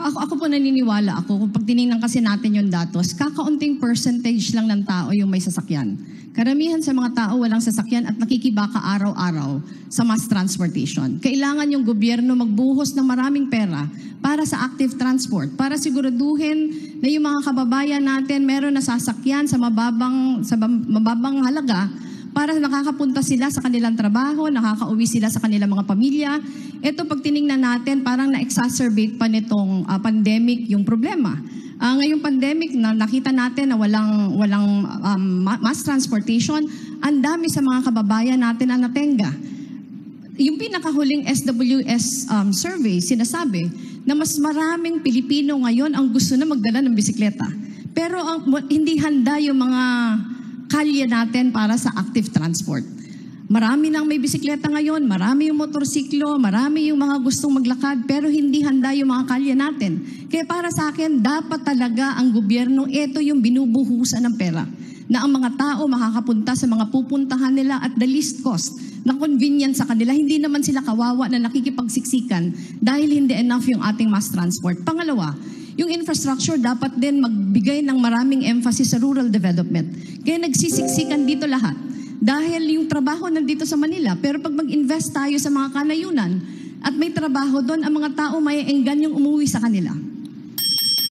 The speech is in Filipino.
Ako, ako po naniniwala ako, kung pag tinignan kasi natin yung datos, kakaunting percentage lang ng tao yung may sasakyan. Karamihan sa mga tao walang sasakyan at nakikibaka araw-araw sa mass transportation. Kailangan yung gobyerno magbuhos ng maraming pera para sa active transport, para siguraduhin na yung mga kababayan natin meron na sasakyan sa mababang, sa mababang halaga para nakakapunta sila sa kanilang trabaho, nakakauwi sila sa kanilang mga pamilya. Ito pag tiningnan natin, parang na-exacerbate pa nitong ah, pandemic yung problema. Ah, ngayong pandemic, na nakita natin na walang, walang um, ma- mass transportation, ang dami sa mga kababayan natin ang natenga. Yung pinakahuling SWS um, survey, sinasabi na mas maraming Pilipino ngayon ang gusto na magdala ng bisikleta. Pero ang, hindi handa yung mga kalye natin para sa active transport. Marami nang may bisikleta ngayon, marami yung motorsiklo, marami yung mga gustong maglakad, pero hindi handa yung mga kalye natin. Kaya para sa akin, dapat talaga ang gobyerno, ito yung binubuhusan ng pera na ang mga tao makakapunta sa mga pupuntahan nila at the least cost na convenient sa kanila. Hindi naman sila kawawa na nakikipagsiksikan dahil hindi enough yung ating mass transport. Pangalawa, yung infrastructure dapat din magbigay ng maraming emphasis sa rural development. Kaya nagsisiksikan dito lahat. Dahil yung trabaho nandito sa Manila, pero pag mag-invest tayo sa mga kanayunan at may trabaho doon, ang mga tao may enggan yung umuwi sa kanila.